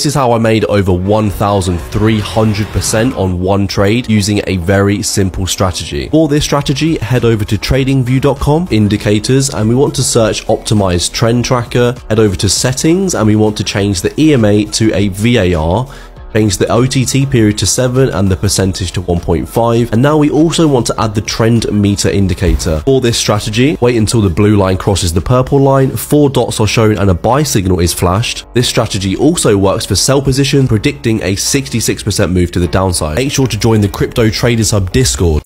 This is how I made over 1,300% on one trade using a very simple strategy. For this strategy, head over to tradingview.com, indicators, and we want to search optimize trend tracker, head over to settings, and we want to change the EMA to a VAR, change the OTT period to 7 and the percentage to 1.5 and now we also want to add the trend meter indicator. For this strategy, wait until the blue line crosses the purple line, 4 dots are shown and a buy signal is flashed. This strategy also works for sell position, predicting a 66% move to the downside. Make sure to join the Crypto Traders Hub Discord